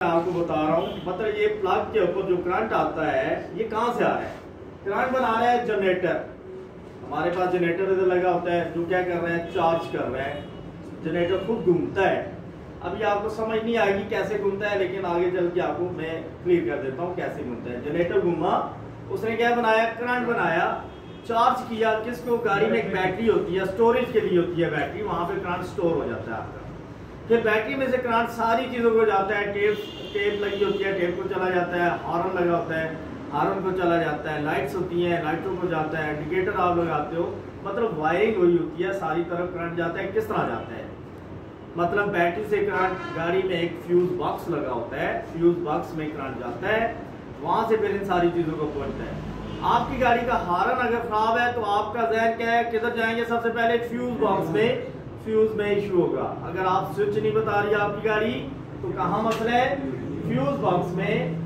आपको बता रहा हूँ मतलब ये प्लग के ऊपर जो करंट आता है, ये कहाँ से आ रहा है? करंट बना रहा है जनरेटर। हमारे पास जनरेटर इधर लगा होता है, जो क्या कर रहे हैं, चार्ज कर रहे हैं। जनरेटर खुद घूमता है। अभी आपको समझ नहीं आएगी कैसे घूमता है, लेकिन आगे चल के आपको मैं क्लियर कर देता हूँ कैसे घूमता है। जनरेटर घूमा, उसने क्या बनाया? करंट बनाया। चार्ज किया, किसको? गाड़ी में एक बैटरी होती है स्टोरेज के लिए होती है बैटरी, वहाँ पे करंट स्टोर हो जाता है आपका। फिर बैटरी में से करंट सारी चीज़ों को जाता है, टेप टेप लगी होती है, टेप को चला जाता है, हॉर्न लगा होता है, हॉर्न को चला जाता है, लाइट्स होती हैं, लाइटों को जाता है, इंडिकेटर आप लगाते हो मतलब वायरिंग हुई होती है, सारी तरफ़ करंट जाता है, किस तरह जाता है? मतलब बैटरी से करंट गाड़ी में एक फ्यूज बॉक्स लगा होता है फ्यूज बॉक्स में करंट जाता है, वहाँ से फिर इन सारी चीज़ों को पहुँचता है। आपकी गाड़ी का हारन अगर खराब है तो आपका जहन क्या है? किधर जाएँगे सबसे पहले? फ्यूज बॉक्स में। फ्यूज में इशू होगा। अगर आप स्विच नहीं बता रही आपकी गाड़ी तो कहाँ मसला है? फ्यूज बॉक्स में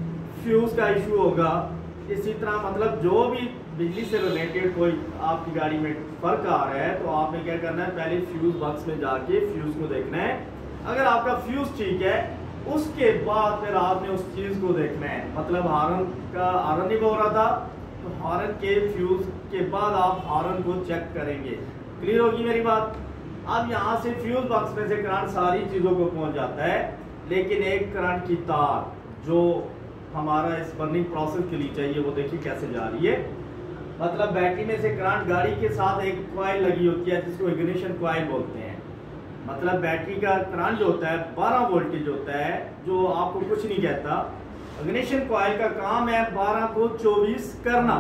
फ्यूज का इशू होगा। इसी तरह मतलब जो भी बिजली से रिलेटेड कोई आपकी गाड़ी में फ़र्क आ रहा है तो आपने क्या करना है? पहले फ्यूज बॉक्स में जाके फ्यूज को देखना है। अगर आपका फ्यूज ठीक है, उसके बाद फिर आपने उस चीज़ को देखना है। मतलब हारन का, हारन नहीं बोल रहा था? तो हारन के फ्यूज के बाद आप हारन को चेक करेंगे। क्लियर होगी मेरी बात? अब यहाँ से फ्यूज बॉक्स में से करंट सारी चीज़ों को पहुँच जाता है, लेकिन एक करंट की तार जो हमारा इस बर्निंग प्रोसेस के लिए चाहिए, वो देखिए कैसे जा रही है। मतलब बैटरी में से करंट गाड़ी के साथ एक क्वाइल लगी होती है, जिसको इग्निशन क्वाइल बोलते हैं। मतलब बैटरी का करंट जो होता है 12 वोल्टेज होता है, जो आपको कुछ नहीं कहता। इग्निशन क्वाइल का काम है 12 को 24 करना।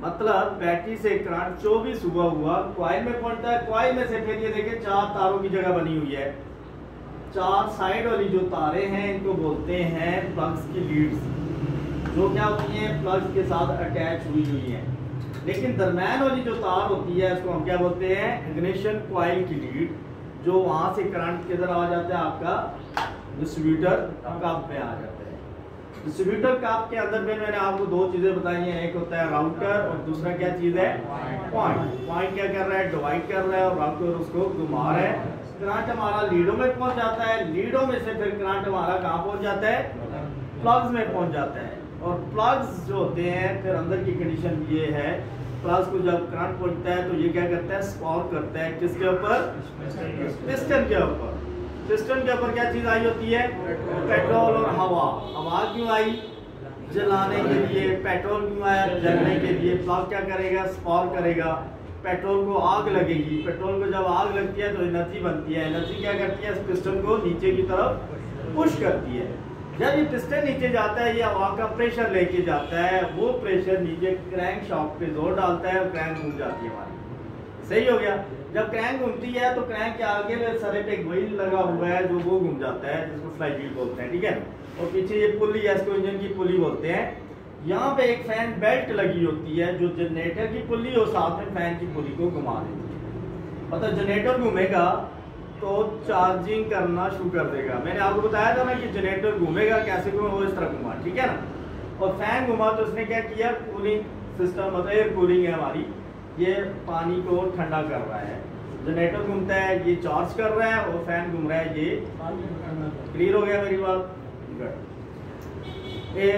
मतलब बैटरी से करंट 24 हुआ हुआ क्वाइल में पहुँचता है क्वाइल में से फिर ये देखिए, चार तारों की जगह बनी हुई है। चार साइड वाली जो तारे हैं, इनको बोलते हैं प्लग्स की लीड्स, जो क्या होती हैं, प्लग्स के साथ अटैच हुई हुई हैं। लेकिन दरम्यान वाली जो तार होती है उसको हम क्या बोलते हैं, इग्निशन क्वाइल की लीड, जो वहाँ से करंट किधर आ जाता है, आपका डिस्ट्रीब्यूटर कप में आ जाता है। डिस्ट्रीब्यूटर काप के अंदर में मैंने आपको दो चीज़ें बताई हैं। एक होता है राउटर और दूसरा क्या चीज़ है? पॉइंट पॉइंट क्या कर रहा है? डिवाइड कर रहा है और राउटर उसको घुमा रहा है। करंट हमारा लीडो में पहुँच जाता है। लीडो में से फिर करंट हमारा कहाँ पहुँच जाता है? प्लग्स में पहुँच जाता है। और प्लग्स जो होते हैं, फिर अंदर की कंडीशन ये है। प्लग्स को जब करंट पहुँचता है तो ये क्या करता है? स्पॉर्क करता है। किसके ऊपर? पिस्टन के ऊपर। सिस्टम के ऊपर क्या चीज़ आई होती है? पेट्रोल और हवा। हवा क्यों आई? जलाने के लिए, पेट्रोल क्यों आया? जलने के लिए। प्लग क्या करेगा? स्पॉर करेगा। पेट्रोल को आग लगेगी। पेट्रोल को जब आग लगती है तो एनर्जी बनती है। एनर्जी क्या करती है? इस पिस्टन को नीचे की तरफ़ पुश करती है। जब ये पिस्टन नीचे जाता है, ये हवा का प्रेशर लेके जाता है। वो प्रेशर नीचे क्रैंक शॉप पे ज़ोर डालता है और क्रैंक घूम जाती है हमारी। सही हो गया। जब क्रैंक घूमती है तो क्रैंक के आगे सरे पे एक व्हील लगा हुआ है, जो वो घूम जाता है, जिसको फ्लाई व्हील बोलते हैं, ठीक है? और पीछे ये पुली है, इसको इंजन की पुली बोलते हैं। यहाँ पे एक फ़ैन बेल्ट लगी होती है, जो जनरेटर की पुली और साथ में फ़ैन की पुली को घुमा देती है। मतलब जनरेटर घूमेगा तो चार्जिंग करना शुरू कर देगा। मैंने आपको बताया था ना कि जनरेटर घूमेगा, कैसे घूमे वो इस तरह घुमा, ठीक है ना? और फ़ैन घुमा तो उसने क्या किया? कूलिंग सिस्टम मतलब एयर कूलिंग है हमारी। ये पानी को ठंडा कर रहा है। जनरेटर घूमता है ये चार्ज कर रहा है और फ़ैन घूम रहा है ये क्लियर हो। गया मेरी बात? ये